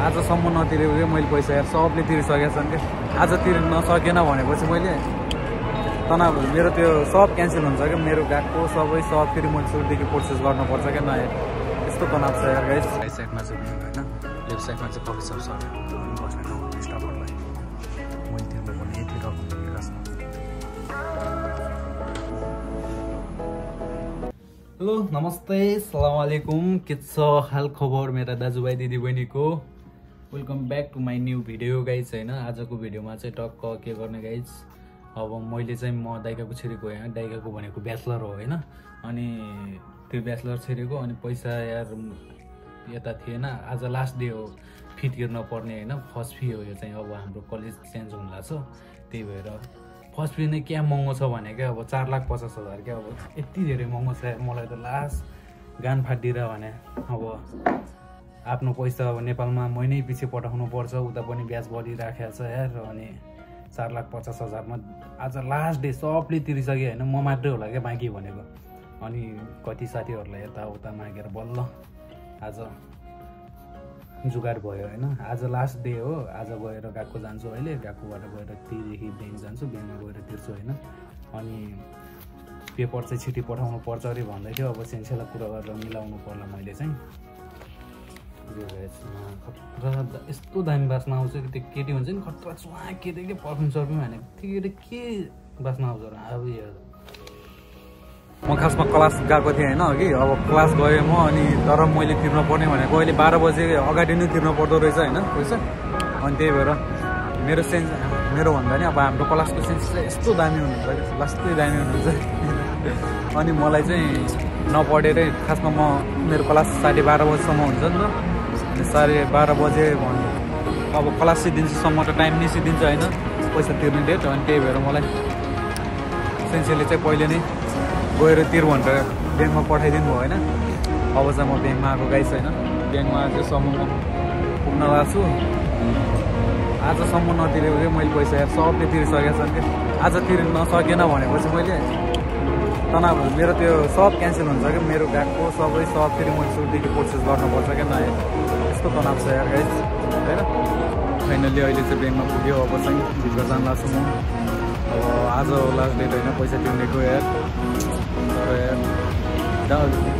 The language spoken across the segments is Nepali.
आजसम्म नतिरेको क्या मैले पैसा यार सबले तिरिसकेका छन् क्या आज तिर्न नसकेन भनेपछि मैले तनाव मेरो त्यो सब क्यान्सल हुन्छ क्या मेरो गएको सबै सब फेरि मैले सुरुदेखि प्रोसेस गर्नुपर्छ क्या नयाँ यस्तो तनाव छ यार गाइस राइट साइडमा चाहिँ होइन लेफ्ट साइडमा चाहिँ कफी सप बस्ने ठाउँ स्टाफहरूलाई मैले तिर्नु पर्ने यति रकम हेलो नमस्ते सलामकुम के छ हाल खबर मेरा दाजुभाइ दिदीबहिनीको? Welcome back to my new video guys होइन? आजको भिडियोमा चाहिँ टक्क के गर्ने गाइज अब मैले चाहिँ म दाइकाको छिरेको होइन दाइकाको भनेको ब्याचलर हो होइन? अनि त्यो ब्याचलर छिरेको अनि पैसा यार यता थिएन। आज लास्ट डे हो फी तिर्न पर्ने होइन? फर्स्ट फी हो यो चाहिँ अब हाम्रो कलेज चेन्ज हुनु लाग्छ। त्यही भएर फर्स्ट फी नै क्या महँगो छ भने क्या? अब चार लाख पचास हजार क्या? अब यति धेरै महँगो छ। मलाई त लास्ट गान फाटिदिएर भने अब आफ्नो पैसा अब नेपालमा महिनै पछि पठाउनु पर्छ उता पनि ब्याज बढिराखेको छ यार अनि चार लाख पचास हजारमा आज लास्ट डे सबले तिरिसक्यो होइन? म मात्रै होला क्या बाँकी भनेको। अनि कति साथीहरूलाई यताउता मागेर बल्ल आज जुगाड भयो होइन? आज लास्ट डे हो आज गएर गएको जान्छु अहिले गएकोबाट गएर त्यहीदेखि ब्याङ्क जान्छु ब्याङ्कमा गएर तिर्छु होइन? अनि पेपर चाहिँ छिटी पठाउनु पर्छ अरे भन्दै थियो अब सेन्सेलाई कुरा गरेर मिलाउनु पर्ला मैले चाहिँ। यस्तो दामी बास्ना आउँछ कि त्यो केटी हुन्छ नि खतरा चुवा केटी के पर्फ्युम सर्फ्युम हानेको त्यो के बास्ना आउँछ र अब यो म खासमा क्लास गएको थिएँ होइन अघि। अब क्लास गएँ म अनि तर मैले तिर्न पर्ने भनेको अहिले बाह्र बजे अगाडि नै तिर्न पर्दो रहेछ होइन पैसा अनि त्यही भएर मेरो सेन्स मेरो भन्दा नि अब हाम्रो क्लासको सेन्स चाहिँ यस्तो दामी हुनुहुन्छ क्या लास्टै दामी हुनुहुन्छ। अनि मलाई चाहिँ नपढेरै खासमा म मेरो क्लास साढे बाह्र बजीसम्म हुन्छ नि त। साढे बाह्र बजे भन्नु अब क्लास सिद्धिन्छसम्म त टाइम निस्किदिन्छ होइन। पैसा तिर्ने डेट अनि त्यही भएर मलाई सेन्सेले चाहिँ पहिले नै गएर तिर भनेर ब्याङ्कमा पठाइदिनु भयो होइन। अब चाहिँ म ब्याङ्कमा आएको गाइस होइन ब्याङ्कमा चाहिँ सम्म पुग्न लाग्छु आजसम्म नतिरेको मैले पैसा सबले तिरिसकेका क्या आज तिर्न नसकेन भनेपछि मैले तनाव मेरो त्यो सब क्यान्सल हुन्छ क्या। मेरो गएको सबै सब फेरि मैले सुरुदेखि प्रोसेस गर्नुपर्छ क्या नयाँ। यस्तो तनाव छ यार गाइस होइन? फाइनल्ली अहिले चाहिँ ब्याङ्कमा पुग्यो। अब चाहिँ भित्र जान लाग्छु म। अब आज लास्ट डेट होइन पैसा तिर्नेको यार। तर यार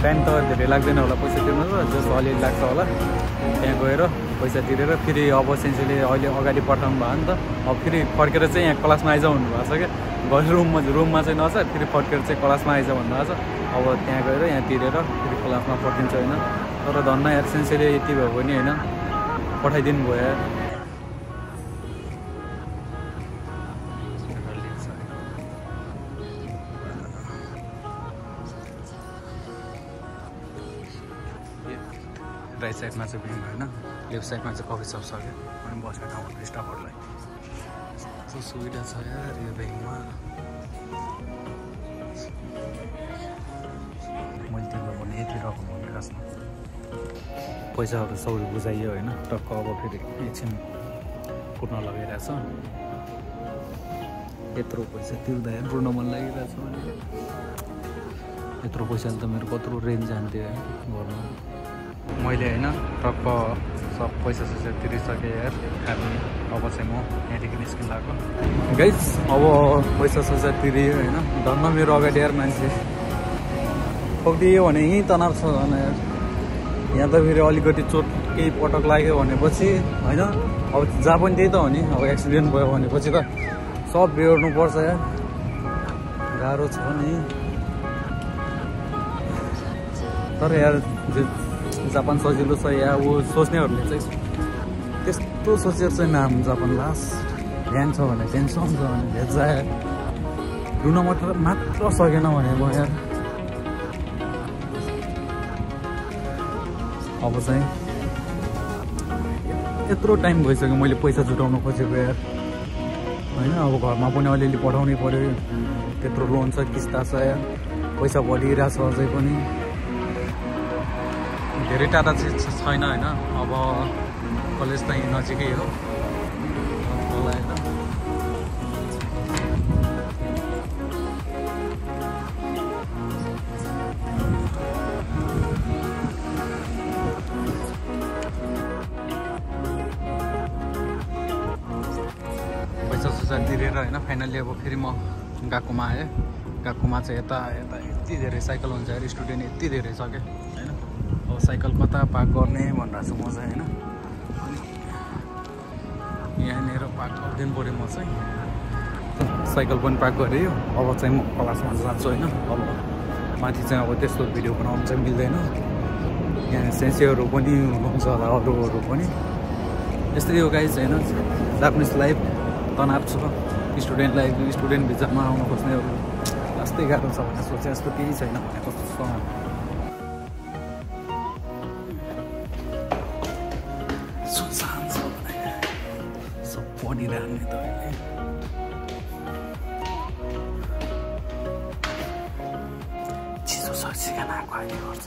टाइम त धेरै लाग्दैन होला पैसा तिर्नु त। जस्तो अलिअलि लाग्छ होला। त्यहाँ गएर पैसा तिरेर फेरि अब सेन्सीले अहिले अगाडि पठाउनु भयो नि त। अब फेरि फर्केर चाहिँ यहाँ क्लासमा आइज भन्नुभएको छ क्या। घर रुममा रुममा चाहिँ नछ फेरि फर्केर चाहिँ क्लासमा आइज भन्नुभएको छ। अब त्यहाँ गएर यहाँ तिरेर फेरि क्लासमा पठाइदिन्छ होइन। तर धन्न यार यति भयो भने होइन पठाइदिनु भयो राइट साइडमा चाहिँ ब्याङ्क होइन। लेफ्ट साइडमा चाहिँ कफी सप छ क्या। अनि बस्ने स्टाफहरूलाई यस्तो सुविधा छ यार यो ब्याङ्कमा मैले तिर्नु पर्ने यति रकम हुने खासमा पैसाहरू सबै बुझाइयो होइन टक्क अब फेरि एकछिन कुर्न लगाइरहेछ यत्रो पैसा तिर्दा रुन मन लागिरहेछ भने यत्रो पैसाले त मेरो कत्रो रेन्ज जान्थ्यो गर्नु मैले होइन टक्क सब पैसा सैसा तिरिसकेँ यार हामी अब चाहिँ म यहाँदेखि निस्किन लाग्यो गाइस अब पैसा सैसा तिरियो होइन धन्न मेरो अगाडि यार मान्छे। ठोकिदियो भने यहीँ तनाव छ झन् यार। यहाँ त फेरि अलिकति चोट केही पटक लाग्यो भनेपछि होइन अब जहाँ पनि त्यही त हो नि अब एक्सिडेन्ट भयो भनेपछि त सब बेहोर्नु पर्छ यार। गाह्रो छ नि। तर यार जापान सजिलो छ या ऊ सोच्नेहरूले चाहिँ त्यस्तो सोचेर चाहिँ नाम जापान लास ध्यान छ भने टेन्सन छ भने भेजा रुन मात्र मात्र सकेन भने म यार। अब चाहिँ यत्रो टाइम भइसक्यो मैले पैसा जुटाउनु खोजेको यार। होइन अब घरमा पनि अलिअलि पठाउनै पऱ्यो त्यत्रो लोन छ किस्ता छ यार। पैसा बढिरहेको छ अझै पनि। धेरै टाढा चाहिँ छैन होइन। अब कलेज त यहीँ नजिकै हो। पैसा तिरेर होइन फाइनल्ली अब फेरि म गएकोमा आएँ। गएकोमा चाहिँ यता यता यति धेरै साइकल हुन्छ अरे स्टुडेन्ट यति धेरै छ क्या साइकल कता पार्क गर्ने भनिरहेको छु म चाहिँ होइन? यहाँनिर पार्क गरिदिनु पऱ्यो म चाहिँ। साइकल पनि पार्क गरेँ। अब चाहिँ म क्लासमा जान्छु होइन? अब माथि चाहिँ अब त्यस्तो भिडियो बनाउनु चाहिँ मिल्दैन। यहाँ सेन्सेहरू पनि हुनुहुन्छ होला अरूहरू पनि। यस्तै हो गाइज होइन? जापानिज लाइफ तनाव छ। स्टुडेन्ट लाइफ स्टुडेन्ट भिजामा आउनु खोज्नेहरू यस्तै गाह्रो छ भनेर सोचे। जस्तो केही छैन भने कस्तो पढिरहने त अहिले चिसो छ सिकान आएको अहिले गर्छ।